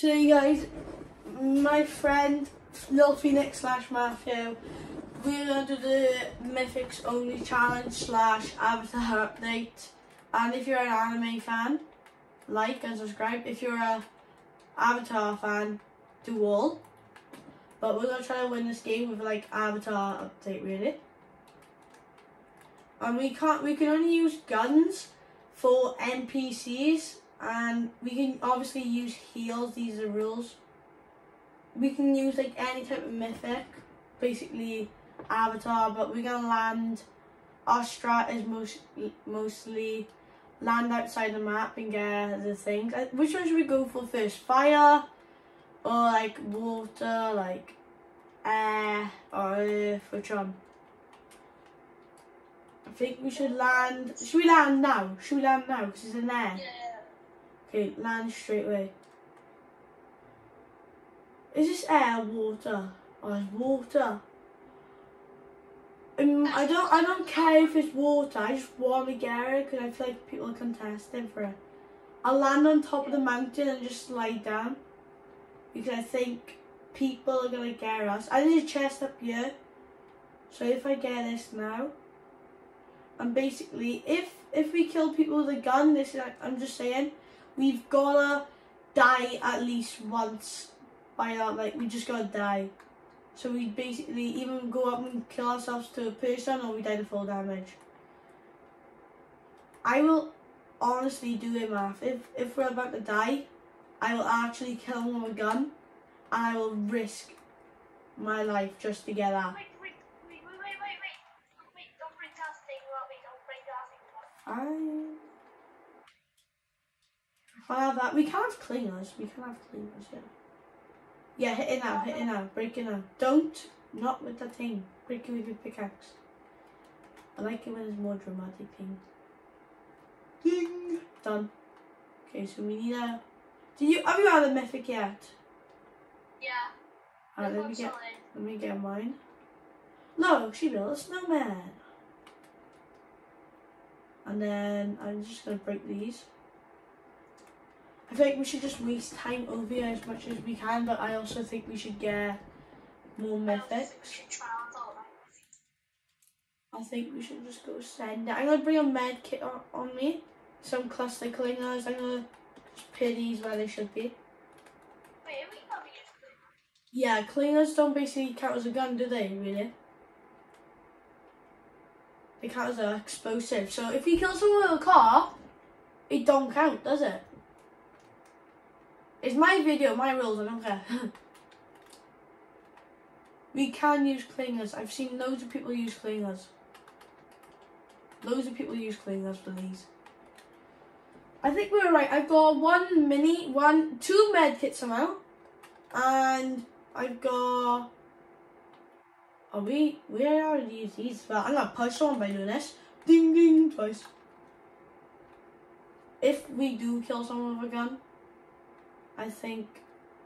today guys, my friend Lil Phoenix slash Matthew, we're gonna do the Mythics Only Challenge slash Avatar update. And if you're an anime fan, like and subscribe. If you're a Avatar fan, do all. But we're gonna try to win this game with like Avatar update really. And we can't we can only use guns for NPCs and we can obviously use heals, these are rules. We can use like any type of mythic, basically avatar, but we're gonna land, our strat is most, mostly land outside the map and get the things. Uh, which one should we go for first? Fire, or like water, like air, or earth, which one? I think we should land, should we land now? Should we land now, because it's in there? Yeah. Okay, land straight away. Is this air water? Oh, it's water. Um, I don't. I don't care if it's water. I just want to get it because I feel like people are contesting for it. I'll land on top of the mountain and just slide down because I think people are gonna get us. I need a chest up here, so if I get this now, and basically if if we kill people with a gun, this is I'm just saying we've gotta die at least once by that like we just gotta die so we basically even go up and kill ourselves to a person or we die to full damage I will honestly do it math if if we're about to die I will actually kill him with a gun and I will risk my life just to get that Wait, wait, wait, wait, wait, wait, wait. Don't bring that thing don't that thing. I I have that. We can have clingers. We can have clingers, yeah. Yeah, hit it now, hit it now, break it now. Don't, not with that thing. Break it with your pickaxe. I like it when it's more dramatic thing. Ding! Done. Okay, so we need a... Do you, have you had a mythic yet? Yeah. Alright, This let me get, solid. let me get mine. No, she built a snowman. And then I'm just gonna break these. I think we should just waste time over here as much as we can, but I also think we should get more I don't think we mythics. should try on all that. I think we should just go send it. I'm gonna bring a med kit on, on me. Some cluster clingers. I'm gonna just put these where they should be. Wait, we probably just put Yeah, clingers don't basically count as a gun, do they, really? They count as an explosive. So if you kill someone with a car, it don't count, does it? It's my video, my rules, I don't care. we can use clingers. I've seen loads of people use clingers. Loads of people use clingers for these. I think we're right. I've got one mini, one, two med kits somehow. And I've got. Are we? We already used these, but I'm gonna punch someone by doing this. Ding ding twice. If we do kill someone with a gun, I think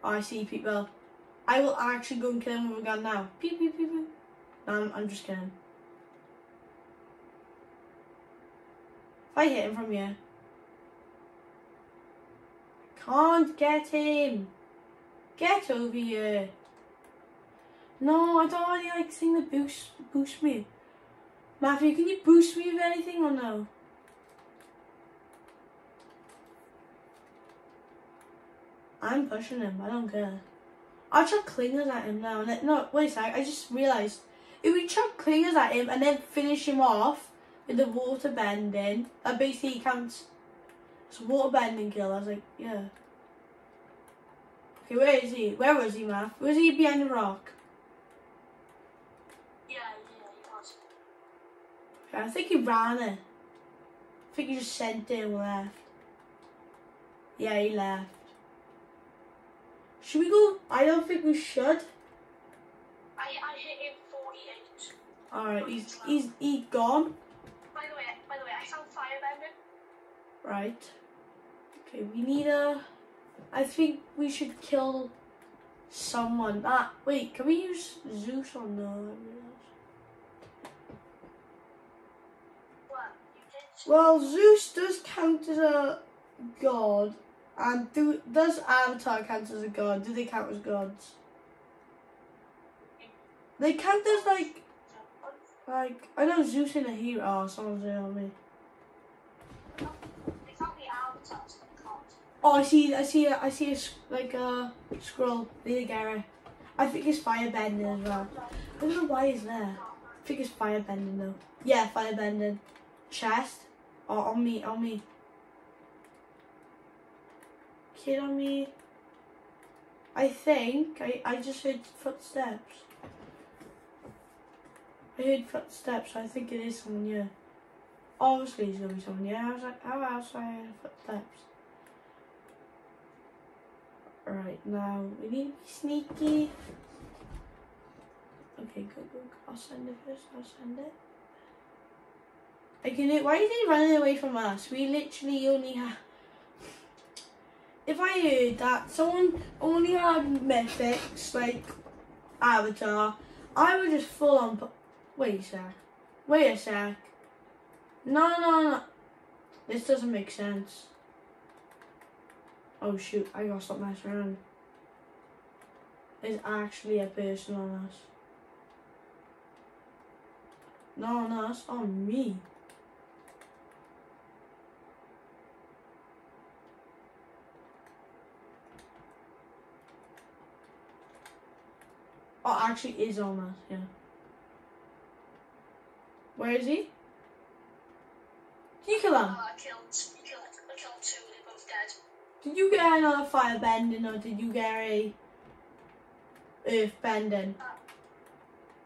oh, I see people. I will actually go and kill him with a gun now. Pew pew pew pew. No, I'm, I'm just kidding. If I hit him from here, can't get him. Get over here. No, I don't want really like thing that boost boost me. Matthew, can you boost me with anything or no? I'm pushing him, I don't care. I'll chuck clingers at him now. And then, no, wait a sec, I just realised. If we chuck clingers at him and then finish him off with the water bending, that basically counts as water bending kill. I was like, yeah. Okay, where is he? Where was he, Matt? Was he behind the rock? Yeah, yeah, he was. I think he ran it. I think he just sent it and left. Yeah, he left. Should we go? I don't think we should. I, I hit him 48. Alright, he's he's he gone. By the way, by the way, I found firebending. Right. Okay, we need a. I think we should kill someone. Ah, wait, can we use Zeus or no? What? You did? Well, Zeus does count as a god, And do does um, Avatar count as a god? Do they count as gods? They count as like like I know Zeus in a hero or someone's on me. Oh, I see, I see, I see a like a scroll. Near Gary. I think it's firebending as well. I don't know why it's there. I think it's firebending though. Yeah, firebending. Chest. Oh, on me, on me. Kid on me. I think I, I just heard footsteps. I heard footsteps, I think it is someone, yeah. Obviously it's gonna be someone, yeah. I was like, how else I hear uh, footsteps? Right, now we need to be sneaky. Okay, go, go, go. I'll send it first, I'll send it. I can why are they running away from us? We literally only have if I heard that someone only had mythics like Avatar, I would just full on wait a sec. Wait a sec. No no no this doesn't make sense. Oh shoot, I gotta stop messing around. Actually a person on us. No, no, it's on me. Oh, actually is on us, yeah. Where is he? Did you kill him? Oh, I killed, I killed, I killed two, they're both dead. Did you get another fire bending or did you get a earth bending? Uh,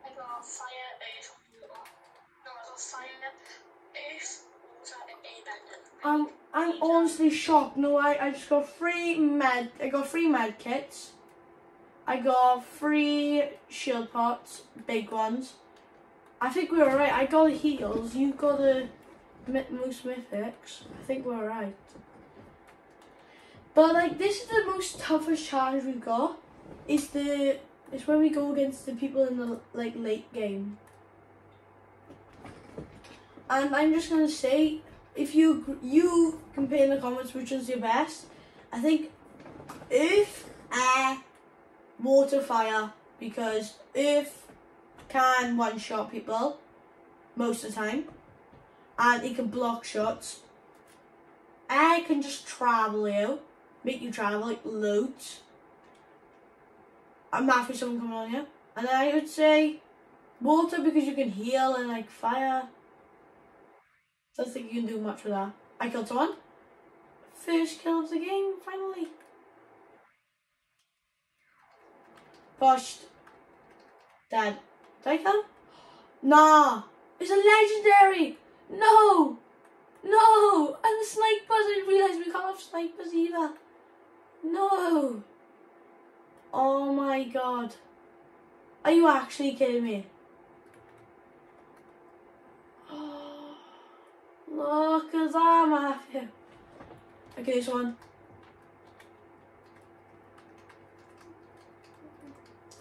I got fire, earth, water. No, I got fire, earth, water, and airbender. I'm I'm honestly shocked. No, I, I just got three med I got three med kits. I got three shield pots, big ones. I think we were right. I got the heals. You got the most mythics. I think we're right. But like this is the most toughest challenge we've got. It's the it's when we go against the people in the like late game. And I'm just gonna say if you you can put in the comments which one's your best. I think if air, water, fire because earth can one shot people most of the time, and it can block shots. Air can just travel you, make you travel like loads. I'm for someone coming on here, and I would say water because you can heal and like fire. Don't think you can do much with that. I killed someone. First kill of the game, finally. I kill him? Nah. It's a legendary. No. No. And the snipers. I didn't realise we can't have snipers either. No. Oh my god. Are you actually kidding me? Look, cause I'm happy. Okay, this one.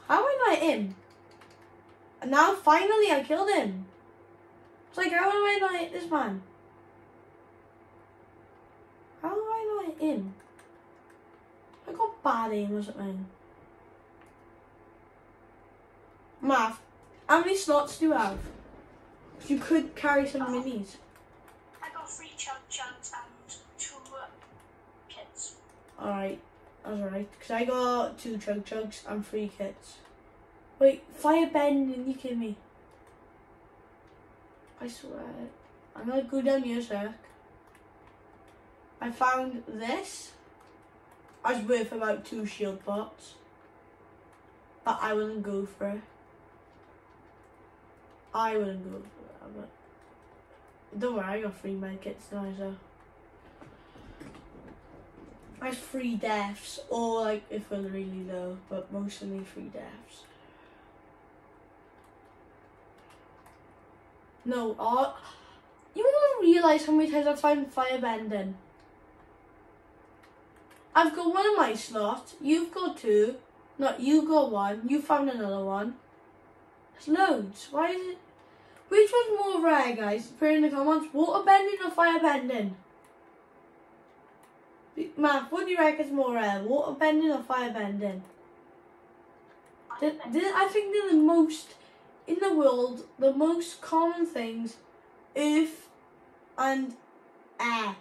How am I not in? And now finally I killed him. It's like how am I not hit this man? How am I not in? I got bad aim or something. Math. How many slots do you have? you could carry some minis. I got three chug chugs and two uh, kits. Alright, that's alright. Because I got two chug chugs and three kits. Wait, fire bending, you kidding me? I swear. I'm gonna go down here sec. I found this. I was worth about two shield pots. But I wouldn't go for it. I wouldn't go for that, but don't worry, I got three med kits now, so. Have three deaths, or like if we're really low, but mostly three deaths. No, oh, you won't realise how many times I find fire bending. I've got one in my slot, you've got two, not you got one, you found another one. There's loads. Why is it? Which one's more rare, guys? Put in the comments. Water bending or fire bending? Matt, what do you reckon's more rare? Water bending or fire bending? I The, the, I think they're the most in the world, the most common things, earth and air.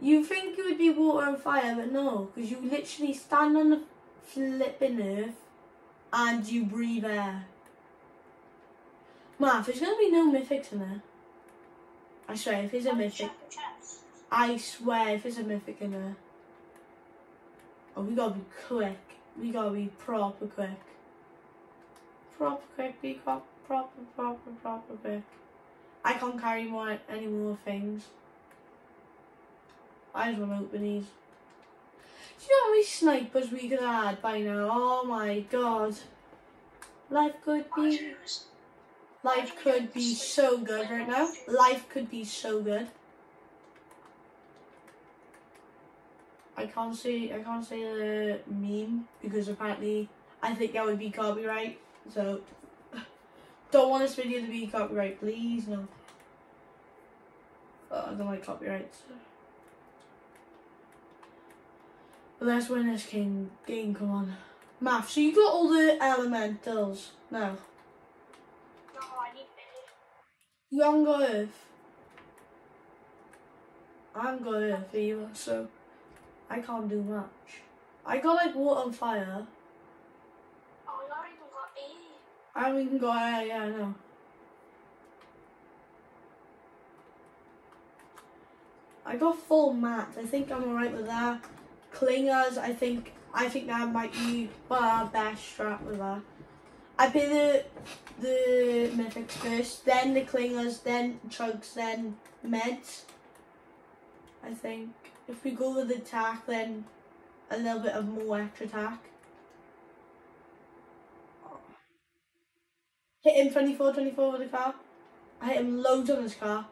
You think it would be water and fire, but no, because you literally stand on the flipping earth and you breathe air. Math, there's gonna be no mythics in there. I swear, if there's a mythic, Check the chest. I swear, if there's a mythic in there. Oh, we gotta be quick. We gotta be proper quick. Proper quick, be proper, proper, proper, proper quick. I can't carry more any more things. I just want to open these. Do you know how many snipers we could had by now? Oh my god. Life could be life could be so good right now. Life could be so good. I can't say I can't say the meme because apparently I think that would be copyright. So don't want this video to be copyright, please no. Oh, I don't like copyrights. But let's win this game. Game, come on. Math. So you got all the elementals now. No, I need it. You haven't got Earth. I haven't got Earth either, so I can't do much. I got like water and fire. Oh, I already got E. I haven't even got air, yeah, I know. I got full mats. I think I'm alright with that. Clingers, I think I think that might be our best strat with that. I pay the the mythics first, then the clingers, then chugs, then meds. I think if we go with the attack, then a little bit of more extra attack. Hit him 24 24 with the car. I hit him loads on his car.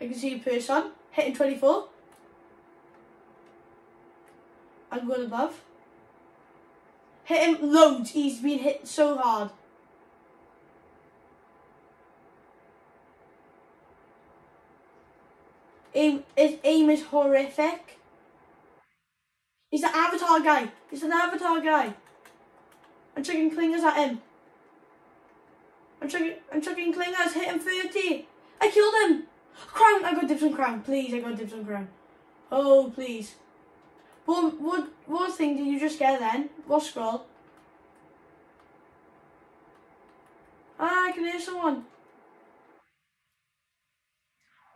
I can see a person. Hit him 24. I'm going above. Hit him loads. He's been hit so hard. Aim, his aim is horrific. He's an avatar guy. He's an avatar guy. I'm chucking clingers at him. I'm chucking, I'm chucking clingers. Hit him 30. I killed him. Crown. I got dibs on crown. Please, I got dibs on crown. Oh, please. What, what, what thing did you just get then? What scroll? Ah, I can hear someone.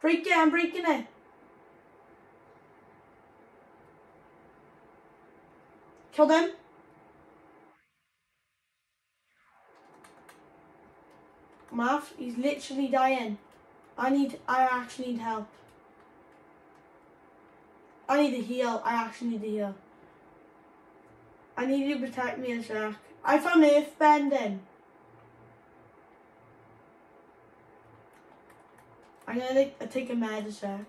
Break it, I'm breaking it. Kill them. Math, he's literally dying. I need, I actually need help. I need to heal. I actually need to heal. I need you to protect me sec. I found earth bending. I'm gonna take, take a med a sec.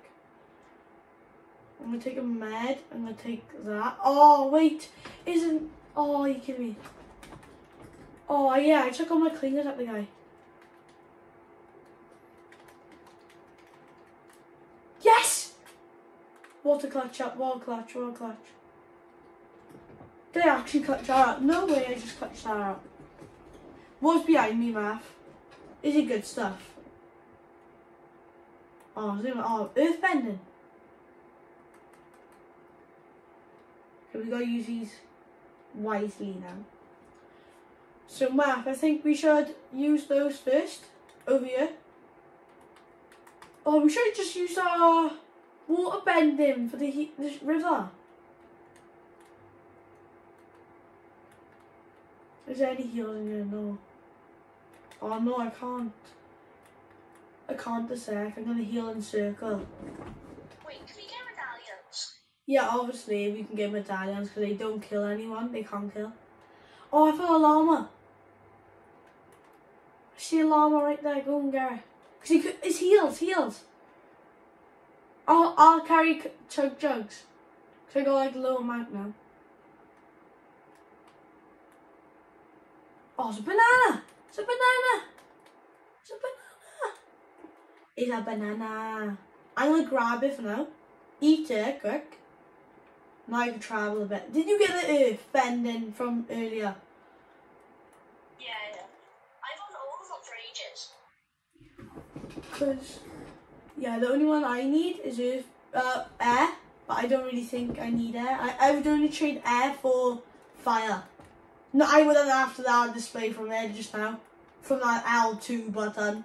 I'm gonna take a med. I'm gonna take that. Oh wait, isn't? Oh, you kidding me? Oh yeah, I took all my clingers at the guy. Yes! Water clutch up, wall clutch, wall clutch. Did I actually clutch that up? No way, I just clutched that up. What's behind me, Math? Is it good stuff? Oh, zoom Oh, earth bending. Okay, we gotta use these wisely now. So, Math, I think we should use those first. Over here. Oh, we should just use our water bending for the, he- the river. Is there any heals in here? No. Oh no, I can't. I can't sec. I'm gonna heal in circle. Wait, can we get medallions? Yeah, obviously we can get medallions because they don't kill anyone. They can't kill. Oh, I found a llama. I see a llama right there. Go and get it. Cause he could. It's heals. Heals. I'll I'll carry chug jugs. Cause I got like a little amount now. Oh, it's a banana. It's a banana. It's a banana. It's a banana. I'm gonna grab it for now. Eat it quick. Now you can travel a bit. Did you get the earth bending from earlier? Yeah, yeah. I've on all of them for ages. Because, yeah, the only one I need is earth, uh, air, but I don't really think I need air. I, I would only trade air for fire. No, I wouldn't after that display from there just now. From that L2 button.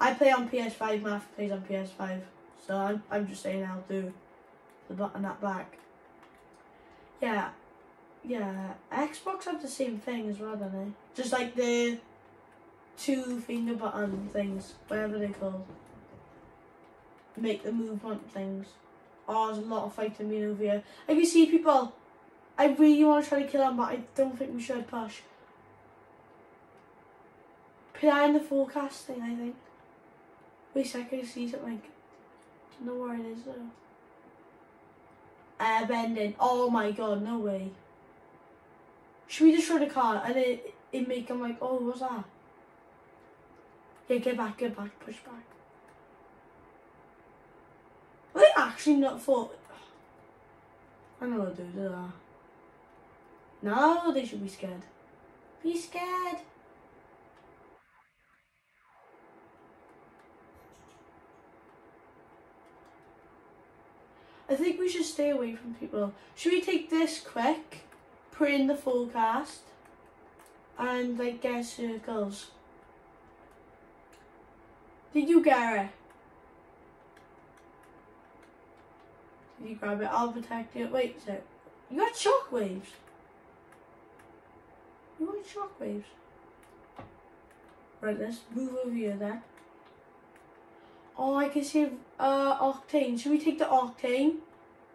I play on PS5, Math plays on PS5. So I'm, I'm just saying I'll do The button that back. Yeah. Yeah. Xbox have the same thing as well, don't they? Just like the two finger button things, whatever they're called. Make the movement things. Oh, there's a lot of fighting being over here. I can see people. I really want to try to kill them, but I don't think we should push. Behind the forecast thing, I think. Wait second, I see something. Don't know where it is though. Air bending. Oh my god, no way. Should we destroy the car and it, it make them like, oh, what's that? Yeah, get back, get back, push back. Are they actually not for? I know what to do, do that. No, they should be scared. Be scared. I think we should stay away from people. Should we take this quick, put in the forecast, and like get circles? Did you get it? Did you grab it? I'll protect you. Wait a sec. You got shockwaves. You got shockwaves. Right, let's move over here then. Oh, I can save uh, Octane. Should we take the Octane,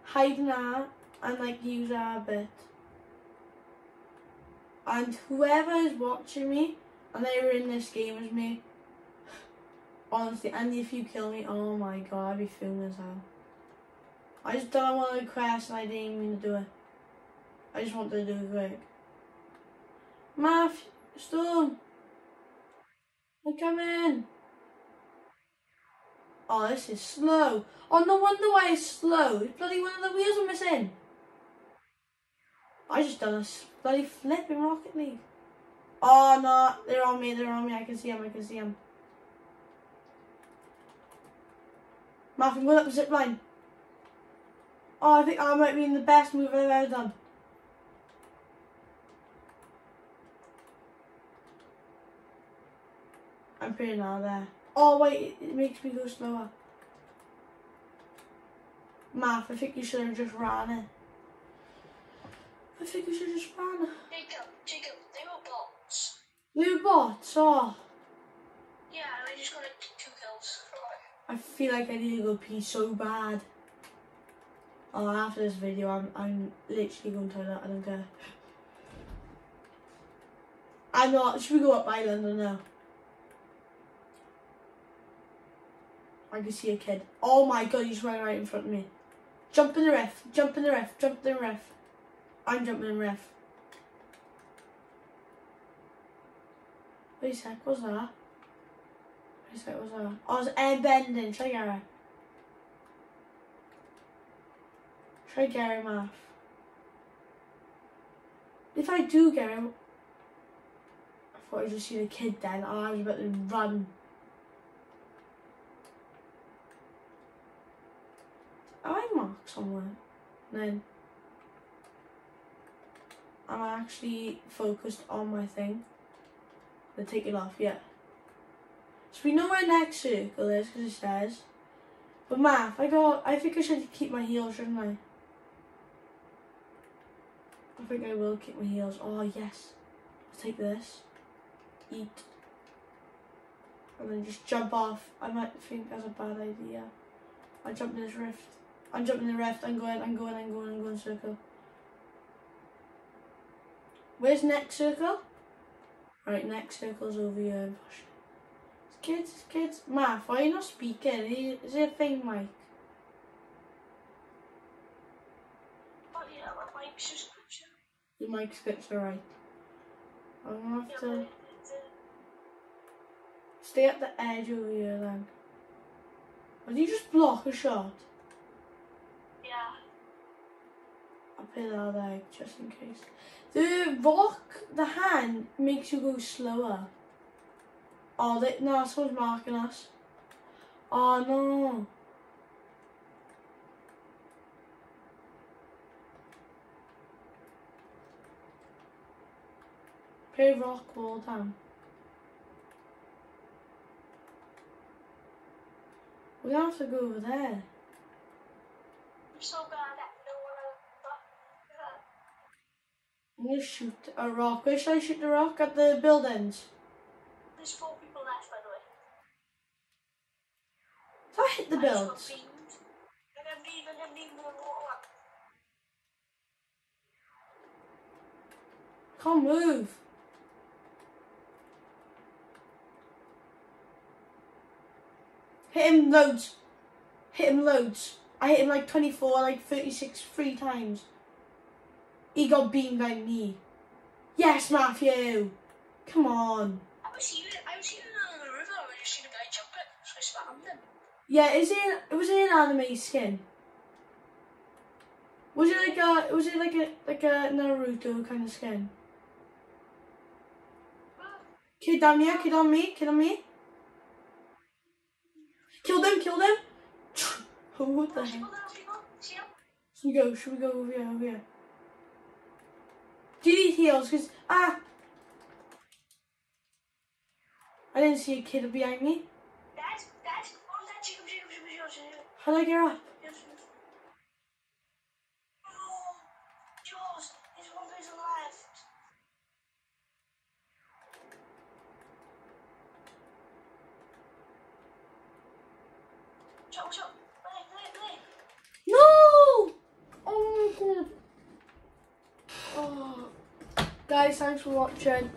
hide in that, and like use a bit? And whoever is watching me, and they were in this game as me, honestly, and if you kill me, oh my god, I'd be filming as hell. I just don't want to crash and I didn't mean to do it. I just want to do it quick. Math, Storm, I'm coming. Oh, this is slow. Oh, no wonder why it's slow. It's bloody one of the wheels are missing. I just done a bloody flip in Rocket League. Oh, no. They're on me. They're on me. I can see them. I can see them. Math, I'm up the zip line. Oh, I think I might be in the best move I've ever done. I'm pretty now there. Oh wait, it, makes me go slower. Math, I think you should have just ran it. I think you should have just ran it. Jacob, Jacob, they were bots. New er bots, oh. Yeah, I just got two kills. I feel like I need to go pee so bad. Oh, after this video, I'm I'm literally going to toilet. I don't care. I'm not. Should we go up island or no? I can see a kid. Oh my god, he's running right in front of me. Jump in the ref. Jump in the ref. Jump in the ref. I'm jumping in the ref. Wait a sec, what's that? Wait a sec, what's that? Oh, it's air bending. Try Gary. Try Gary Math. If I do him, I thought I just seen a kid then. Oh, I was about to run. Have I marked somewhere? then I'm actually focused on my thing. They take it off, yeah. So we know where next circle is because it says. But math, I got. I think I should keep my heals, shouldn't I? I think I will keep my heals. Oh yes, I'll take this. Eat. And then just jump off. I might think that's a bad idea. I jump in this rift. I'm jumping the rift. I'm going. I'm going. I'm going. I'm going circle. Where's next circle? Right, next circle's over here. Kids, kids, Math, why are you not speaking? Is it a thing, Mike? Oh yeah, my mic's just. Your mic script's alright. I'm gonna have to stay at the edge over here then. Or do you just block a shot? Put that there just in case. The rock, the hand makes you go slower. Oh, they, no, someone's marking us. Oh no. Play rock wall down. We have to go over there. I'm so glad I'm gonna shoot a rock. Where should I shoot the rock? At the buildings. There's four people left, by the way. If I hit the builds. water. Can't move. Hit him loads. Hit him loads. I hit him like 24, like 36, three times. He got beamed by me. Yes, Matthew. Come on. I was here, I was here on the river, and I just seen a guy jump it, so I spammed him. Yeah, is it? Was it an anime skin? Was it like a? Was it like a like a Naruto kind of skin? Kid down here, kid on me, kid on me. Kill them, kill them. Oh, what the hell? people, there's people. See him? Should we go? Should we go over here? Over here. Do you need heals? Cause ah, I didn't see a kid behind me. Dad, Dad, on that. How do I get up? Yes, yes. Oh, Jaws, there's one person left. Jaws, Jaws, play, play, play. No! Oh my god. Oh. Guys, thanks for watching.